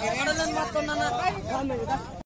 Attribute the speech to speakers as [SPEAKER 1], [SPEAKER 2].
[SPEAKER 1] ಕರೆಕ್ಟ್ ಮಾಡ್ಕೊಂಡು ನಾನು